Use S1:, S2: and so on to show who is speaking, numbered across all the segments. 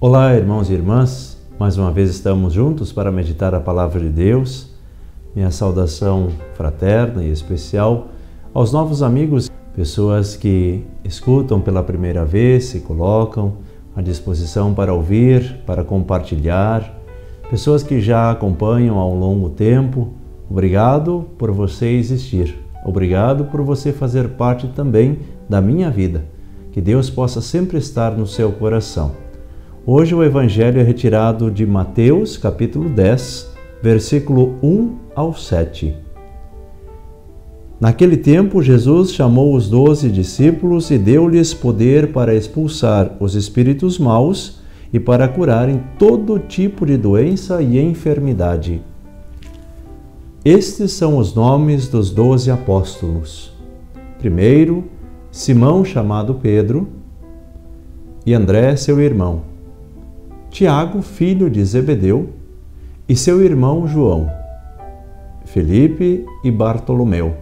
S1: Olá, irmãos e irmãs. Mais uma vez estamos juntos para meditar a palavra de Deus. Minha saudação fraterna e especial aos novos amigos, pessoas que escutam pela primeira vez, se colocam à disposição para ouvir, para compartilhar, pessoas que já acompanham há um longo tempo. Obrigado por você existir. Obrigado por você fazer parte também da minha vida. Que Deus possa sempre estar no seu coração. Hoje o evangelho é retirado de Mateus, capítulo 10, versículo 1 ao 7. Naquele tempo, Jesus chamou os doze discípulos e deu-lhes poder para expulsar os espíritos maus e para curarem todo tipo de doença e enfermidade. Estes são os nomes dos doze apóstolos. Primeiro, Simão, chamado Pedro, e André, seu irmão. Tiago, filho de Zebedeu, e seu irmão João, Felipe e Bartolomeu,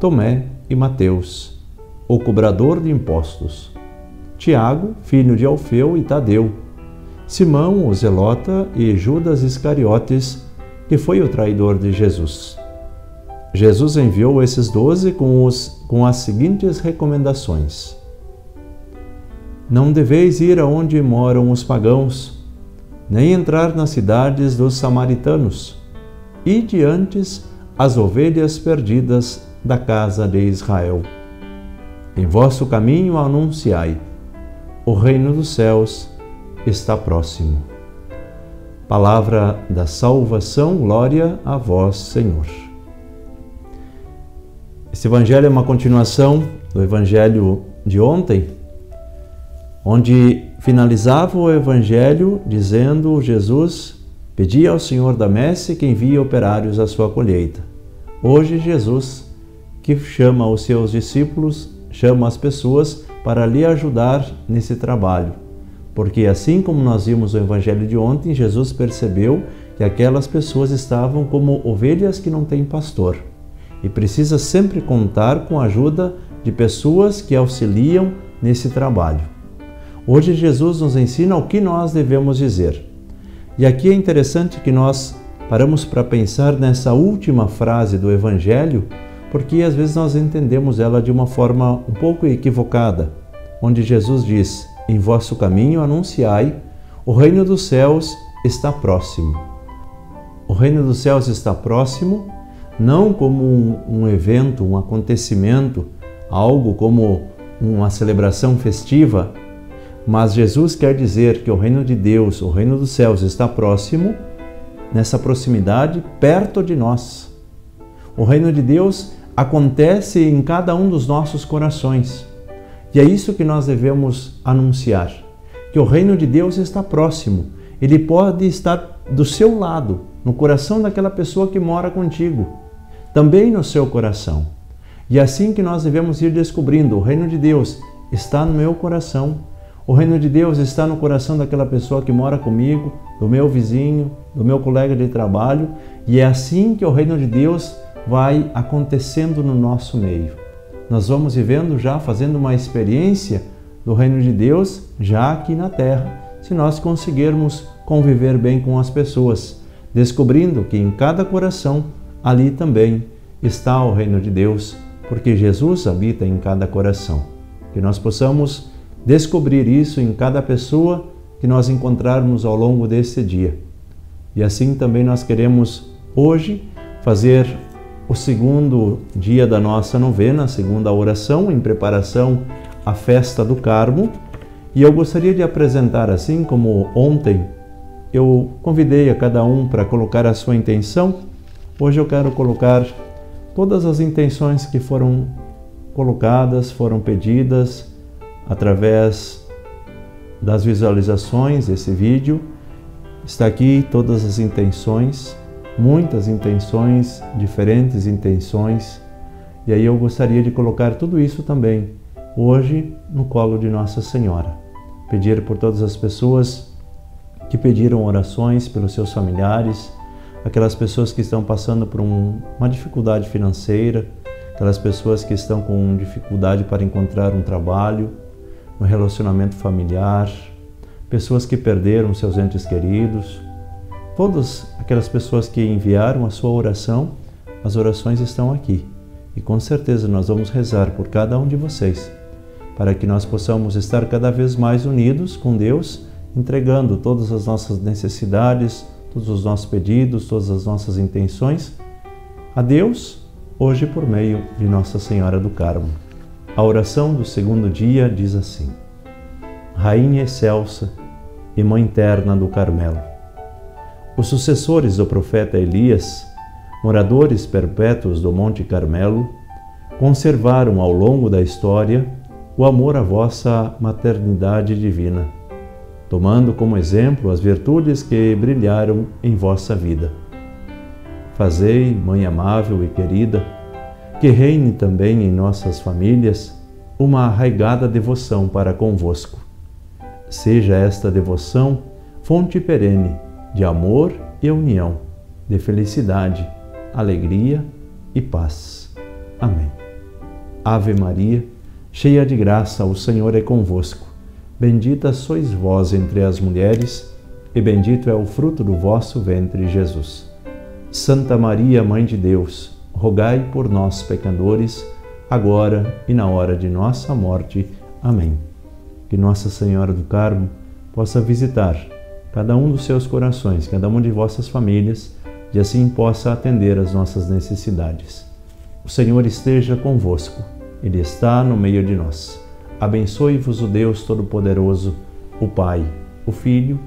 S1: Tomé e Mateus, o cobrador de impostos, Tiago, filho de Alfeu e Tadeu, Simão, o Zelota e Judas Iscariotes, que foi o traidor de Jesus. Jesus enviou esses doze com, os, com as seguintes recomendações: Não deveis ir aonde moram os pagãos, nem entrar nas cidades dos samaritanos, e diante as ovelhas perdidas da casa de Israel. Em vosso caminho anunciai: o reino dos céus está próximo. Palavra da salvação, glória a vós, Senhor. Esse evangelho é uma continuação do evangelho de ontem, onde finalizava o evangelho dizendo Jesus pedia ao Senhor da messe que envie operários à sua colheita. Hoje Jesus que chama os seus discípulos, chama as pessoas para lhe ajudar nesse trabalho. Porque assim como nós vimos o evangelho de ontem, Jesus percebeu que aquelas pessoas estavam como ovelhas que não têm pastor e precisa sempre contar com a ajuda de pessoas que auxiliam nesse trabalho. Hoje Jesus nos ensina o que nós devemos dizer. E aqui é interessante que nós paramos para pensar nessa última frase do Evangelho, porque às vezes nós entendemos ela de uma forma um pouco equivocada, onde Jesus diz: Em vosso caminho anunciai, o reino dos céus está próximo. O reino dos céus está próximo, não como um, um evento, um acontecimento, algo como uma celebração festiva, mas Jesus quer dizer que o reino de Deus, o reino dos céus, está próximo, nessa proximidade, perto de nós. O reino de Deus acontece em cada um dos nossos corações. E é isso que nós devemos anunciar: que o reino de Deus está próximo. Ele pode estar do seu lado, no coração daquela pessoa que mora contigo, também no seu coração. E é assim que nós devemos ir descobrindo: o reino de Deus está no meu coração o reino de Deus está no coração daquela pessoa que mora comigo, do meu vizinho, do meu colega de trabalho, e é assim que o reino de Deus vai acontecendo no nosso meio. Nós vamos vivendo já, fazendo uma experiência do reino de Deus já aqui na terra, se nós conseguirmos conviver bem com as pessoas, descobrindo que em cada coração ali também está o reino de Deus, porque Jesus habita em cada coração. Que nós possamos descobrir isso em cada pessoa que nós encontrarmos ao longo desse dia. E assim também nós queremos hoje fazer o segundo dia da nossa novena, a segunda oração em preparação à festa do Carmo. E eu gostaria de apresentar, assim como ontem eu convidei a cada um para colocar a sua intenção, hoje eu quero colocar todas as intenções que foram colocadas, foram pedidas através das visualizações desse vídeo. Está aqui todas as intenções, muitas intenções, diferentes intenções. E aí eu gostaria de colocar tudo isso também hoje no colo de Nossa Senhora. Pedir por todas as pessoas que pediram orações pelos seus familiares, aquelas pessoas que estão passando por um, uma dificuldade financeira, aquelas pessoas que estão com dificuldade para encontrar um trabalho, no relacionamento familiar, pessoas que perderam seus entes queridos, todas aquelas pessoas que enviaram a sua oração, as orações estão aqui. E com certeza nós vamos rezar por cada um de vocês, para que nós possamos estar cada vez mais unidos com Deus, entregando todas as nossas necessidades, todos os nossos pedidos, todas as nossas intenções a Deus, hoje por meio de Nossa Senhora do Carmo. A oração do segundo dia diz assim: Rainha excelsa e Mãe terna do Carmelo. Os sucessores do profeta Elias, moradores perpétuos do Monte Carmelo, conservaram ao longo da história o amor à vossa maternidade divina, tomando como exemplo as virtudes que brilharam em vossa vida. Fazei, Mãe amável e querida, que reine também em nossas famílias uma arraigada devoção para convosco. Seja esta devoção fonte perene de amor e união, de felicidade, alegria e paz. Amém. Ave Maria, cheia de graça, o Senhor é convosco. Bendita sois vós entre as mulheres, e bendito é o fruto do vosso ventre, Jesus. Santa Maria, Mãe de Deus, rogai por nós, pecadores, agora e na hora de nossa morte. Amém. Que Nossa Senhora do Carmo possa visitar cada um dos seus corações, cada uma de vossas famílias, e assim possa atender às nossas necessidades. O Senhor esteja convosco, Ele está no meio de nós. Abençoe-vos o Deus Todo-Poderoso, o Pai, o Filho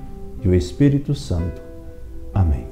S1: e o Espírito Santo. Amém.